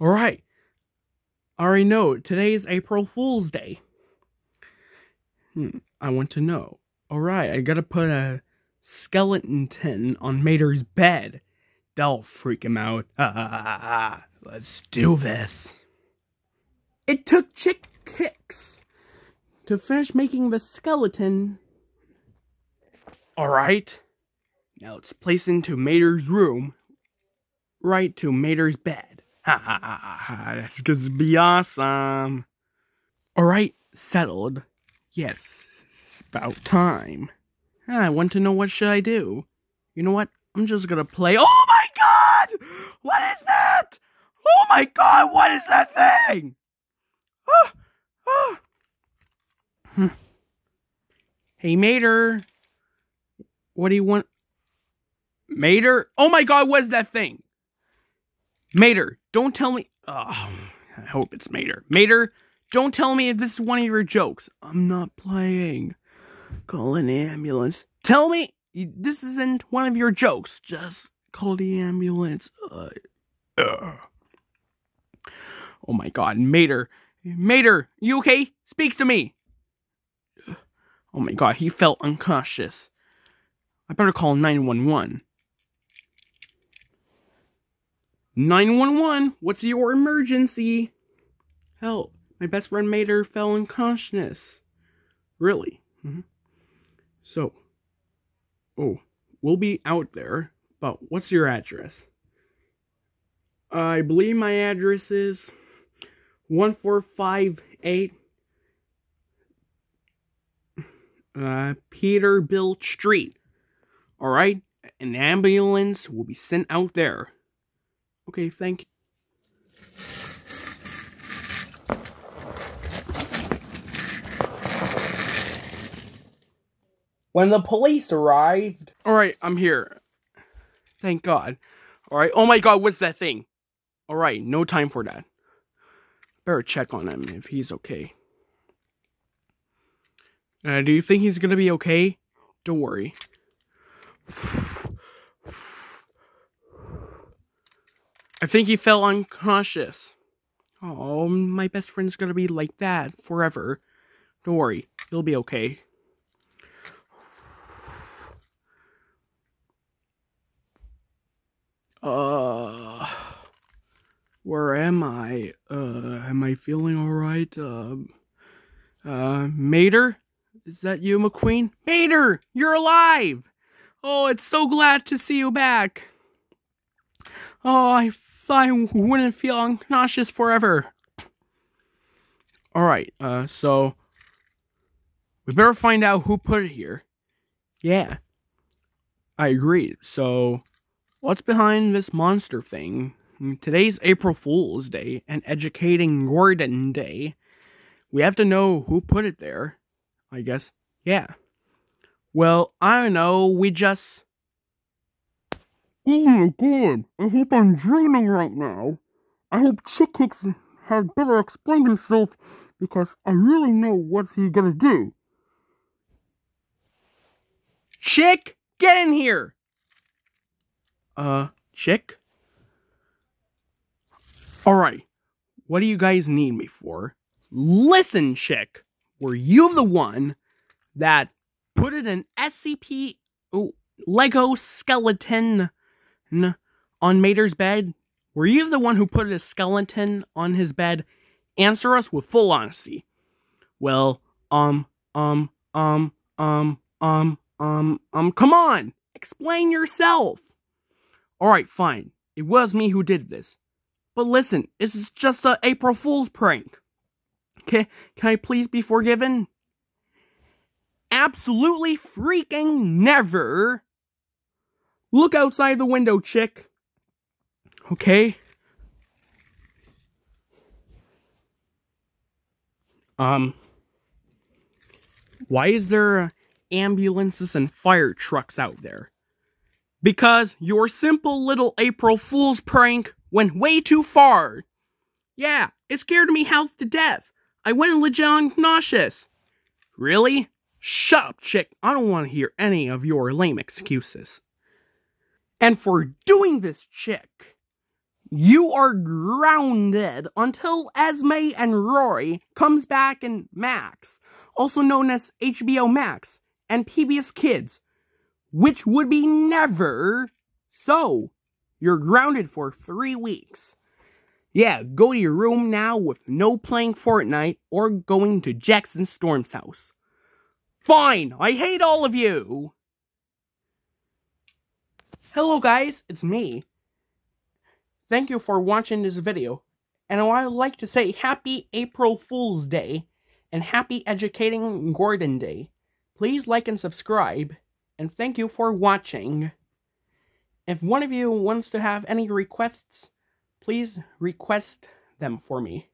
Alright. I already know. Today is April Fool's Day. Hmm, I want to know. Alright, I gotta put a skeleton tin on Mater's bed. That'll freak him out. Ah, let's do this. It took Chick Hicks to finish making the skeleton. Alright. Now it's placed into Mater's room. Right to Mater's bed. Ha ha ha ha. That's gonna be awesome. Alright, settled. Yes, it's about time. I want to know what should I do. You know what? I'm just gonna play. Oh my god! What is that? Oh my god, what is that thing? Ah, ah. Hmm. Hey, Mater. What do you want? Mater? Oh my god, what is that thing? Mater, don't tell me. Oh, I hope it's Mater. Mater, don't tell me if this is one of your jokes. I'm not playing. Call an ambulance. Tell me this isn't one of your jokes. Just call the ambulance. Uh, uh. Oh my god, Mater. Mater, you okay? Speak to me. Oh my god, he felt unconscious. I better call 911. 911, what's your emergency? Help, my best friend Mater fell unconscious. Really? Mm-hmm. So, oh, we'll be out there, but what's your address? I believe my address is 1458 uh, Peterbilt Street. Alright? An ambulance will be sent out there. Okay, thank you. When the police arrived. Alright, I'm here. Thank God. Alright, oh my god, what's that thing? Alright, no time for that. Better check on him if he's okay. Uh, do you think he's gonna be okay? Don't worry. I think he fell unconscious. Oh, my best friend's gonna be like that forever. Don't worry, he'll be okay. Uh, where am I? Uh, am I feeling alright? Um, uh, Mater? Is that you, McQueen? Mater, you're alive! Oh, it's so glad to see you back. Oh, I I wouldn't feel nauseous forever. Alright, uh, so we better find out who put it here. Yeah. I agree. So, what's behind this monster thing? Today's April Fool's Day and Educating Gordon Day. We have to know who put it there. I guess. Yeah. Well, I don't know. We just. Oh my god, I hope I'm dreaming right now. I hope Chick Hicks had better explain himself because I really know what's he gonna do. Chick, get in here! Uh, Chick? Alright, what do you guys need me for? Listen, Chick! Were you the one that put it in SCP oh, Lego skeleton on Mater's bed? Were you the one who put a skeleton on his bed? Answer us with full honesty. Well, um, um, um, um, um, um, um, come on! Explain yourself! Alright, fine. It was me who did this. But listen, this is just a April Fool's prank. Can, can I please be forgiven? Absolutely freaking never. Look outside the window, chick. Okay? Um, why is there ambulances and fire trucks out there? Because your simple little April Fool's prank went way too far. Yeah, it scared me half to death. I went legit nauseous. Really? Shut up, chick. I don't want to hear any of your lame excuses. And for doing this, chick, You are grounded until Esme and Roy comes back and Max, also known as HBO Max and PBS Kids, which would be never. So, you're grounded for three weeks. Yeah, go to your room now with no playing Fortnite or going to Jackson Storm's house. Fine, I hate all of you! Hello guys, it's me. Thank you for watching this video, and I would like to say Happy April Fool's Day and Happy Educating Gordon Day. Please like and subscribe, and thank you for watching. If one of you wants to have any requests, please request them for me.